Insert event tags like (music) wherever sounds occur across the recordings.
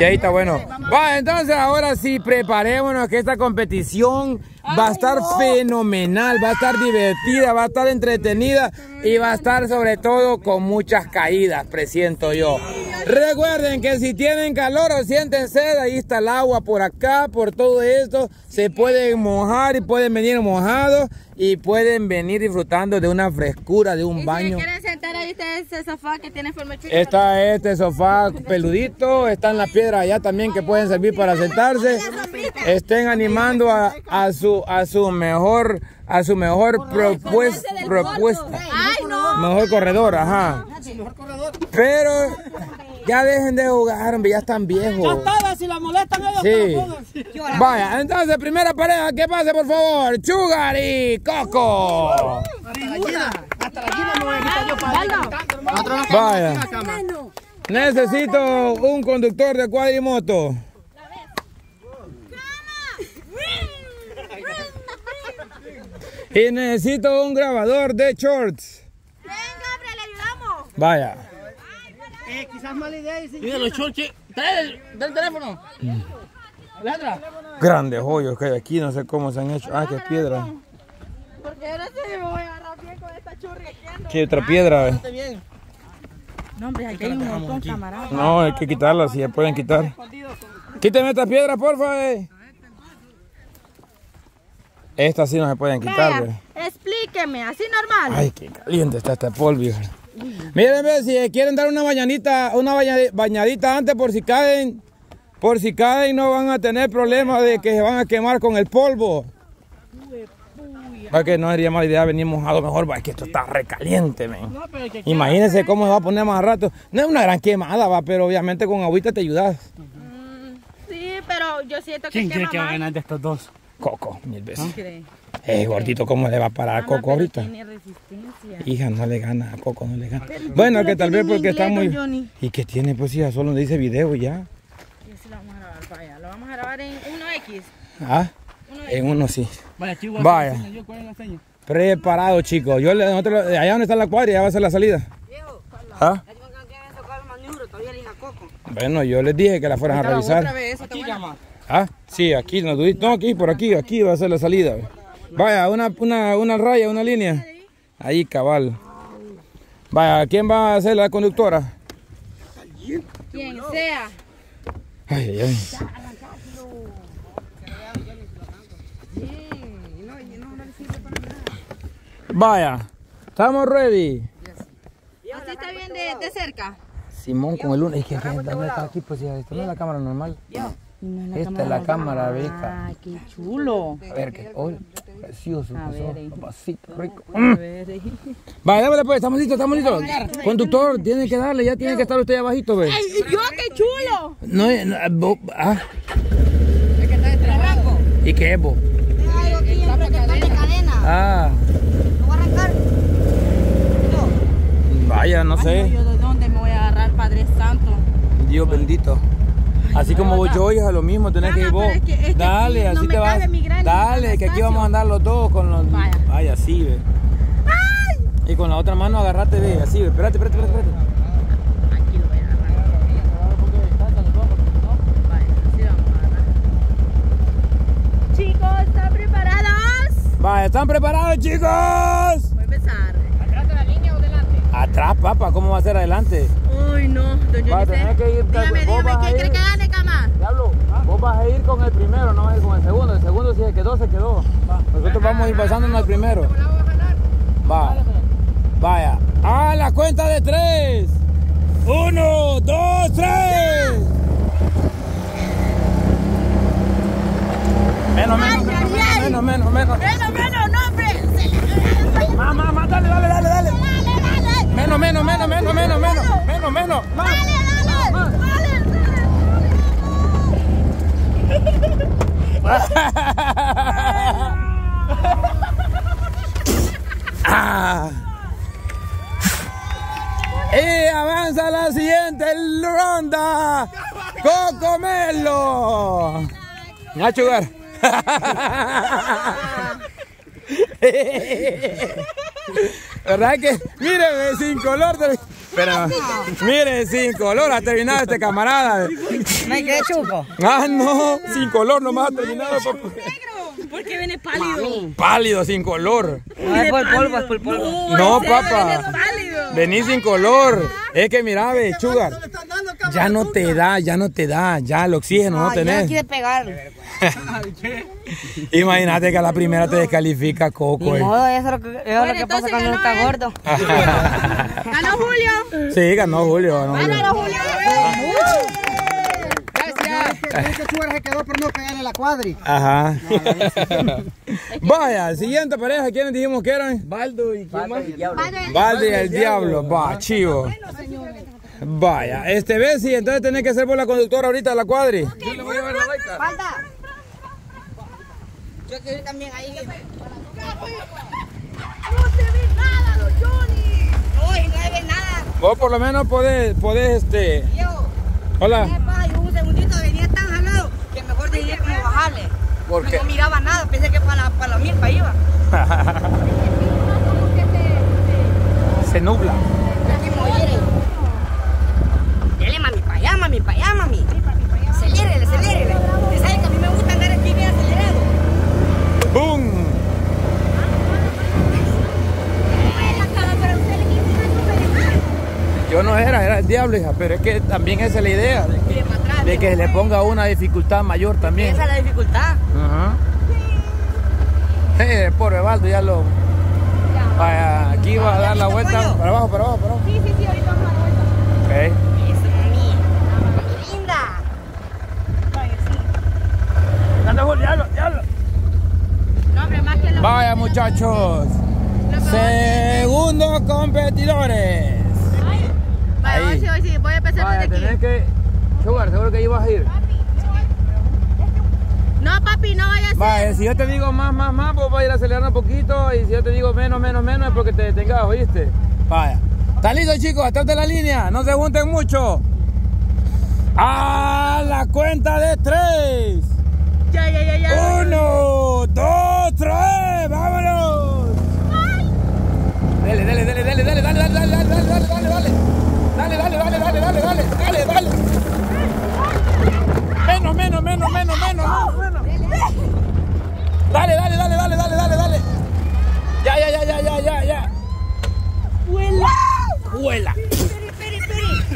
Sí, ahí está bueno. Va, entonces ahora sí, preparémonos que esta competición va a estar fenomenal, va a estar divertida, va a estar entretenida y va a estar sobre todo con muchas caídas, presiento yo. Recuerden que si tienen calor o sienten sed, ahí está el agua por acá, por todo esto. Se pueden mojar y pueden venir mojados y pueden venir disfrutando de una frescura, de un baño. Está ese sofá que tiene forma de Está este sofá peludito, están las piedras allá también que pueden servir para sentarse. Estén animando a, a su a su mejor a su mejor propuesta, propuesta. Mejor corredor, ajá. Pero ya dejen de jugar, ya están viejos. Ya está, si la molestan ellos, Sí. Vaya, entonces, primera pareja, que pase, por favor. Chugar y Coco. Hasta la gallina me voy a quitar yo para Vaya. Necesito un conductor de cuadrimoto. Y necesito un grabador de shorts. Venga, hombre, le ayudamos. Vaya. Eh, quizás mala idea. Y Mira los chorches. Trae el, el teléfono. Alejandra. Grandes hoyos que hay aquí, no sé cómo se han hecho. Ah, qué piedra. Porque ahora sí me voy a agarrar esta. Qué otra piedra. eh. Bien. No, hombre, aquí hay un montón, camarada. No, hay que quitarla, si ya pueden quitar. Quíteme esta piedra, porfa. eh. Estas sí no se pueden quitar. Vea, explíqueme, así normal. Ay, qué caliente está este polvo. Miren, ve, si quieren dar una bañadita, una baña- bañadita antes por si caen, por si caen no van a tener problemas de que se van a quemar con el polvo. Va que no sería mala idea venir mojado mejor, va, es que esto está recaliente, men. No, pero que Imagínense cómo se va a poner más rato. No es una gran quemada, va, pero obviamente con agüita te ayudas. Sí, pero yo siento que ¿Quién cree que va a ganar de estos dos? Coco, mil veces. cree? Eh, gordito, ¿cómo le va a parar a Ah, Coco pero ahorita? Tiene resistencia. Hija, no le gana, a Coco no le gana. Bueno, que tal vez porque está muy... ¿Y que tiene? Pues ya solo dice video y ya. Y eso lo vamos a grabar para allá. Lo vamos a grabar en 1X. Ah, en uno sí. Vaya, chihuahua. Vaya. ¿cuál es la seña? ¿Yo cuál es la seña? Preparado, chicos. Yo le, nosotros, allá donde está la cuadra, ya va a ser la salida. ¿Ah? Bueno, yo les dije que la fueran a revisar. Aquí. Ah, sí, aquí, no, no, aquí, por aquí, aquí va a ser la salida. Vaya, una, una, una raya, una línea. Ahí, cabal. Vaya, ¿quién va a ser la conductora? Quien sea. Ay, ay, ay. Vaya, estamos ready. ¿Así está bien de, de cerca? Simón con el uno. Es que ¿dónde está aquí? Pues ya, esto no es la cámara normal. Esta es la cámara, vieja. Ay, qué chulo. A ver, que hoy precioso, A ver, eh. papacito rico. A ver, eh. Vaya, démosle pues, estamos listos, estamos listos. Conductor, tiene que darle, ya tiene que estar usted abajito, ve. ¡Ay, yo qué chulo! No, no, bo- ah. ¿Y qué es, bo? Algo aquí siempre que está de cadena. Ah, ¿Lo voy a arrancar? Vaya, no sé. ¿Yo de dónde me voy a agarrar, Padre Santo? Dios bendito. Así como voy yo, hija, lo mismo, tenés que ir vos. pero es que- es que Dale, no así me te vas. Dale, que aquí vamos a andar los dos con los. Vaya. Vaya, así, ve. Y con la otra mano agarrate, ve, así, ve. Espérate, espérate, espérate. espérate. Aquí lo voy a agarrar. Vaya, así vamos a agarrar. Chicos, ¿están preparados? Vaya, ¿están preparados, chicos? Voy a empezar. Atrás, papá, ¿cómo va a ser adelante? Uy, no, don Va a tener que ir- Dígame, dígame, vas a ¿quién ir- cree que gane, cama? Diablo, vos vas a ir con el primero, no vas a ir con el segundo. El segundo si se quedó, se quedó. Nosotros vamos a ir pasándonos al primero. Va. Vaya. A la cuenta de tres. Uno, dos, tres. Menos, menos, Ay, ay, ay. menos, menos, menos, menos. Menos, menos, no, hombre. Más, más, más, dale, dale, dale, dale. Dale, dale. Menos, menos, menos, menos, menos, menos, menos, menos. Más. Dale, dale. Dale, Ah. Y avanza la siguiente ronda. Cocomelo. Nacho Gar. (laughs) ¿Verdad que? Mire, sin color. Pero, mire, sin color ha terminado este camarada. Me quedé chuco. Ah, no, sin color nomás ha terminado. Papá. Porque viene pálido. Pálido, sin color. No es por polvo, es por polvo. No, papá. Pálido. Vení sin color. Es que mira, ve, Chugar. Ya no te da, ya no te da. Ya el oxígeno no ya tenés. quiere pegar. (laughs) Imagínate que a la primera te descalifica Coco. Ni eh. modo, eso es lo que, eso es lo Bueno, que pasa cuando está él. gordo. ¿Ganó Julio? Sí, ganó Julio. ganó Julio. ¡Ganó Julio! Chugar se quedó por no pegarle la cuadri. Ajá. (laughs) Vaya, siguiente pareja, ¿quiénes dijimos que eran? Baldo y quién más. Valde y el diablo, va, chivo. Vaya, este Bessie, entonces tenés que ser por la conductora ahorita de la cuadri. Yo le voy a llevar la laica. Falta. Yo quiero ir también ahí. ¡No se ve nada, don Johnny! No, y no ve nada. Vos por lo menos podés, podés, este... Yo, Hola. epa, yo un segundito venía tan jalado que mejor decidí como bajarle. ¿Por qué? No miraba nada, pensé que para, para la milpa iba. (laughs) Se nubla. Dele mami, para allá, mami, para allá, mami. Acelérele, acelérele. Usted sabe que a mí me gusta andar aquí bien acelerado. ¡Bum! Yo no era, era el diablo, hija, pero es que también esa es la idea, de. De que le ponga una dificultad mayor también. Esa es la dificultad. Ajá. Pobre Baldo, ya lo... Vaya, aquí va a dar la vuelta. Para abajo, para abajo, para abajo. Sí, sí, sí, ahorita vamos a dar vuelta. Ok. Vaya, muchachos. Segundos competidores. Vaya, Ahí. hoy sí, voy a empezar Vaya, desde aquí. Sugar, seguro que ahí vas a ir. No, papi, no vaya a ser. Vaya, si yo te digo más, más, más, pues vas a ir acelerando un poquito. Y si yo te digo menos, menos, menos, es porque te detengas, ¿oíste? Vaya. ¿Están listos, chicos? Atrás de la línea. No se junten mucho. A la cuenta de tres. Ya, ya, ya, ya. Uno,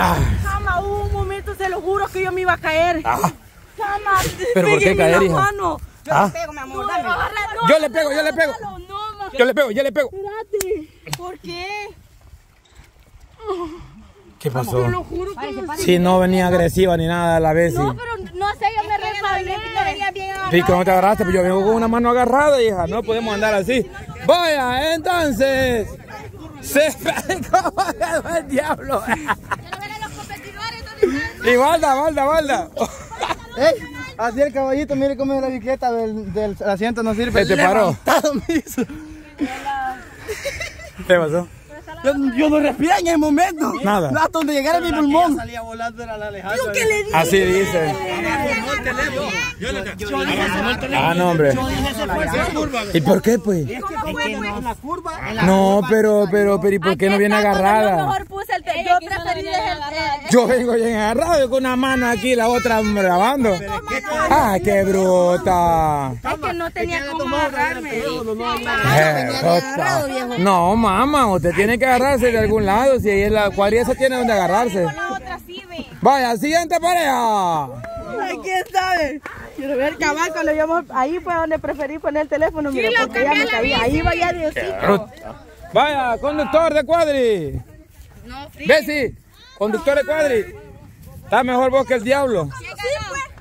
Ah, Jama, hubo un momento, se lo juro, que yo me iba a caer. ah. Jama, ¿Pero por qué caer, la hija? mano. Yo Ah. le pego, mi amor, No, dame. no, Yo le pego, yo le pego. No, no. Yo le pego, yo le pego. Espérate. ¿Por qué? ¿Qué Te pasó? lo juro que no. Si no venía agresiva ni nada a la vez. No, pero no sé, yo me resbalé. Sí, ¿cómo te agarraste? Pues yo vengo con una mano agarrada, hija. No podemos andar así. Vaya, entonces. Se (laughs) ¿Cómo quedó el diablo? Y balda, balda, balda. (laughs) Ey, así el caballito, mire cómo es la bicicleta del, del asiento, no sirve. Se te paró. ¿Qué pasó? Yo, yo no respiré en el momento. Nada. Hasta donde llegara mi pulmón. Salía volando era la Alejandra. Así dice. Ah, no, hombre. ¿Y por qué, pues? No, pero, pero, pero, ¿y por qué no viene Yo agarrada? mejor puse Yo preferí dejar. Yo vengo bien agarrado y con una mano aquí, la otra grabando. ¡Ah, qué bruta! Es que no tenía cómo agarrarme. Eh. No, mamá, usted tiene que agarrarse de algún lado. Si ahí es la cuadrilla, se tiene donde agarrarse. Vaya, siguiente pareja. Ay, ¿quién sabe? Quiero ver cabal cuando íbamos ahí fue donde preferí poner el teléfono, mire, porque ya me cabía. Ahí vaya Diosito. Vaya, conductor de cuadri. No. Bessie, conductor de cuadri. Está mejor vos que el diablo.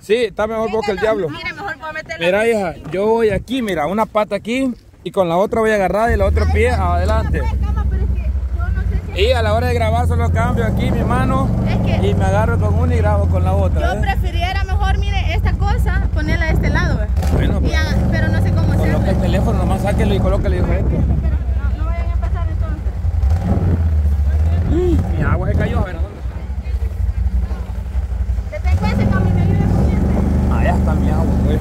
Sí, está mejor vos que el diablo. Mire, mejor puedo meterle. Mira, hija, yo voy aquí, mira, una pata aquí y con la otra voy agarrada y el otro pie adelante. Pero. Y a la hora de grabar solo cambio aquí mi mano Es que- y me agarro con una y grabo con la otra. Yo ¿eh? prefiriera mejor, mire, esta cosa, ponerla de este lado, ve. Bueno, Y pues, pero no sé cómo coloca hacerlo. el teléfono, nomás sáquelo y diferente. No, no vayan a empezar entonces. Mi agua se cayó, a ver, ¿dónde? Detén ese camino, me ayude con este. Allá está mi agua, pues.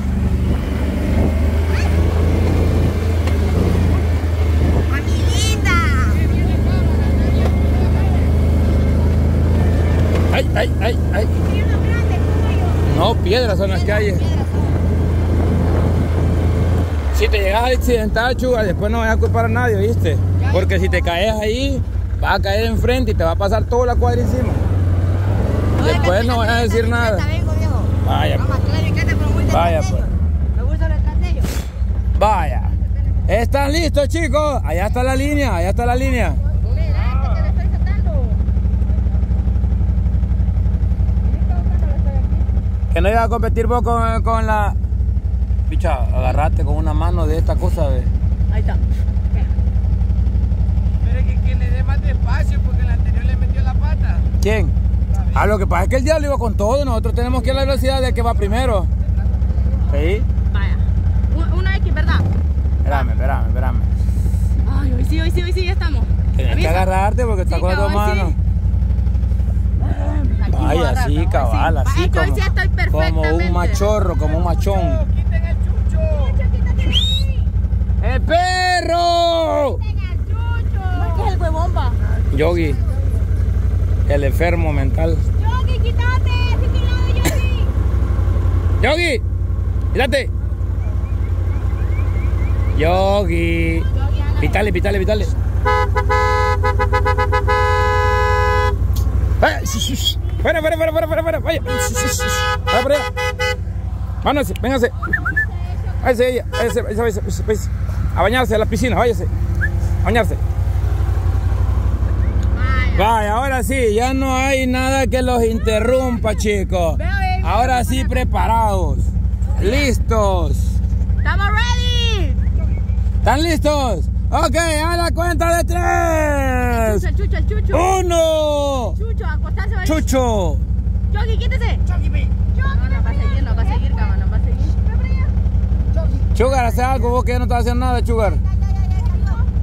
Mami linda. Son las calles. Si te llegas a accidentar, chuga, después no vas a culpar a nadie, ¿viste? Porque si te caes ahí, vas a caer enfrente y te va a pasar toda la cuadra encima. Después no van a decir nada. Vaya, pero muy Vaya, pues. vaya. ¿Están listos, chicos? Allá está la línea, allá está la línea. Que no iba a competir vos con, con la... Picha, agarrate con una mano de esta cosa, ve. Ahí está. Pero que, que le dé más despacio porque el anterior le metió la pata. ¿Quién? Ah, lo que pasa es que el diablo iba con todo, nosotros tenemos que ir a la velocidad del que va primero. ¿Sí? Vaya. Un- Una X, ¿verdad? Espérame, espérame, espérame. Ay, hoy sí, hoy sí, hoy sí, ya estamos. Tienes que agarrarte porque está Sí, con las dos sí. Manos. Aquí voy a Vaya, agarrar, así, cabal, cabal, sí. así hoy como, estoy como un machorro, como un machón. ¡Quiten el chucho! ¡El perro! ¿Qué es el huevomba? Yogi, el enfermo mental. Yogi, quítate, ese (laughs) el Yogi. Yogi, mírate. Yogi. Pitale, pitale, pitale. (laughs) Shh. Fuera, fuera, fuera, fuera, fuera. Vaya. Vaya por allá. Vámonos, véngase. Váyase ella, váyase, váyase, váyase, váyase, váyase. A bañarse a la piscina, váyase. A bañarse. Vaya, ahora sí, ya no hay nada que los interrumpa, chicos. Ahora sí, preparados. Listos. ¡Estamos ready! ¿Están listos? Ok, a la cuenta de tres. Chucho, el chucho, el chucho. Uno. Vaya. Chucho. Chucky, quítese. Chucky, ve. No, no va a seguir, no va a seguir, cama, no va a seguir. Chugar, hace algo, vos que ya no estás haciendo nada, Chugar.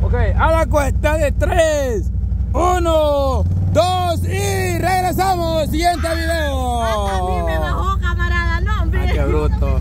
Ok, a la cuenta de tres. Uno, dos y regresamos. Siguiente video. A mí me bajó, camarada, no, hombre. Ah, qué bruto.